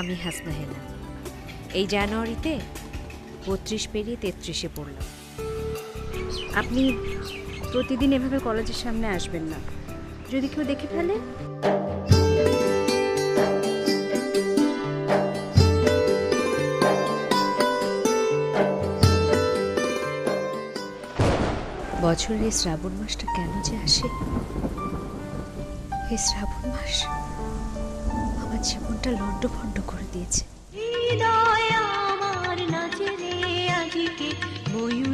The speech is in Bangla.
আমি হাসনা হেনা এই জানুয়ারিতে বত্রিশ পেরিয়ে তেত্রিশে পড়লাম আপনি প্রতিদিন এভাবে কলেজের সামনে আসবেন না। যদি কেউ দেখে ফেলে? বছরের এই শ্রাবণ মাসটা কেন যে আসে? এই শ্রাবণ মাস জীবনটা মনটা লড্ড ভন্ড করে দিয়েছে। হৃদয় আমার নাচে রে আজকে ময়ূর